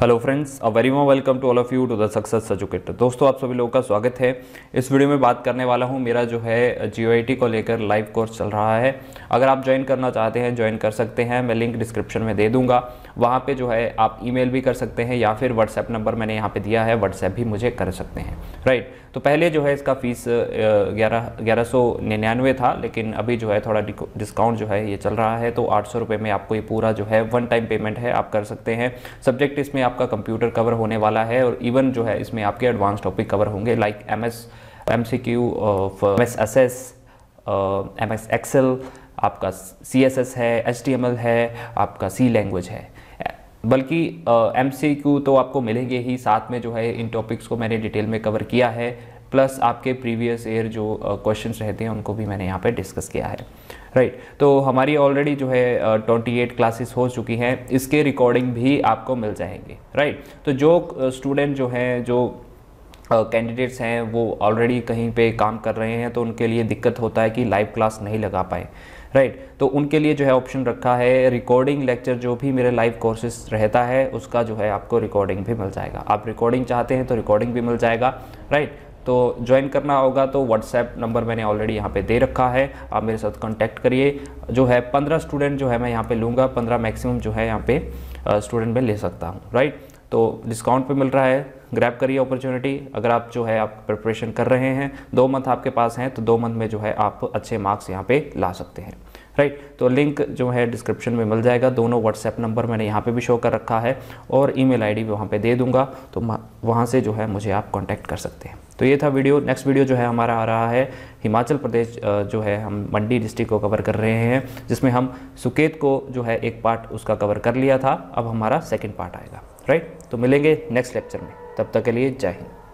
Hello friends a very warm welcome to all of you to the success educator दोस्तों, आप सभी लोगों का स्वागत है। इस वीडियो में बात करने वाला हूँ। मेरा जो है जी को लेकर लाइव कोर्स चल रहा है। अगर आप ज्वाइन करना चाहते हैं ज्वाइन कर सकते हैं। मैं लिंक डिस्क्रिप्शन में दे दूँगा। वहाँ पे जो है, आप ईमेल भी कर सकते हैं या फिर व्हाट्सएप नंबर मैंने यहाँ पर दिया है। व्हाट्सएप भी मुझे कर सकते हैं। राइट तो पहले जो है, इसका फ़ीस ग्यारह ग्यारह था, लेकिन अभी जो है, थोड़ा डिस्काउंट जो है, ये चल रहा है। तो आठ में आपको ये पूरा जो है वन टाइम पेमेंट है। आप कर सकते हैं। सब्जेक्ट इसमें आपका कंप्यूटर कवर होने वाला है और इवन जो है इसमें आपके एडवांस टॉपिक कवर होंगे like M S M C Q M S S S M S Excel आपका सी एस एस है एच टी एम एल है, आपका सी लैंग्वेज है। बल्कि एम सी क्यू तो आपको मिलेंगे ही, साथ में जो है इन टॉपिक्स को मैंने डिटेल में कवर किया है। प्लस आपके प्रीवियस ईयर जो क्वेश्चन रहते हैं उनको भी मैंने यहाँ पे डिस्कस किया है राइट right. तो हमारी ऑलरेडी जो है ट्वेंटी एट क्लासेस हो चुकी हैं इसके रिकॉर्डिंग भी आपको मिल जाएँगे राइट right. तो जो स्टूडेंट जो हैं जो कैंडिडेट्स uh, हैं वो ऑलरेडी कहीं पे काम कर रहे हैं तो उनके लिए दिक्कत होता है कि लाइव क्लास नहीं लगा पाए राइट right. तो उनके लिए जो है ऑप्शन रखा है रिकॉर्डिंग लेक्चर जो भी मेरे लाइव कोर्सेज रहता है उसका जो है आपको रिकॉर्डिंग भी मिल जाएगा आप रिकॉर्डिंग चाहते हैं तो रिकॉर्डिंग भी मिल जाएगा राइट तो ज्वाइन करना होगा तो व्हाट्सएप नंबर मैंने ऑलरेडी यहाँ पे दे रखा है। आप मेरे साथ कांटेक्ट करिए। जो है पंद्रह स्टूडेंट जो है मैं यहाँ पे लूँगा, पंद्रह मैक्सिमम जो है यहाँ पे स्टूडेंट में ले सकता हूँ राइट तो डिस्काउंट पे मिल रहा है। ग्रैब करिए अपॉर्चुनिटी अगर आप जो है आप प्रिपरेशन कर रहे हैं, दो मंथ आपके पास हैं तो दो मंथ में जो है आप अच्छे मार्क्स यहाँ पे ला सकते हैं। राइट तो लिंक जो है डिस्क्रिप्शन में मिल जाएगा। दोनों व्हाट्सएप नंबर मैंने यहाँ पे भी शो कर रखा है और ईमेल आईडी भी वहाँ पे दे दूँगा। तो वहाँ से जो है मुझे आप कांटेक्ट कर सकते हैं। तो ये था वीडियो नेक्स्ट वीडियो जो है हमारा आ रहा है हिमाचल प्रदेश जो है हम मंडी डिस्ट्रिक्ट को कवर कर रहे हैं, जिसमें हम सुकेत को जो है एक पार्ट उसका कवर कर लिया था। अब हमारा सेकेंड पार्ट आएगा। राइट तो मिलेंगे नेक्स्ट लेक्चर में। तब तक के लिए जय हिंद।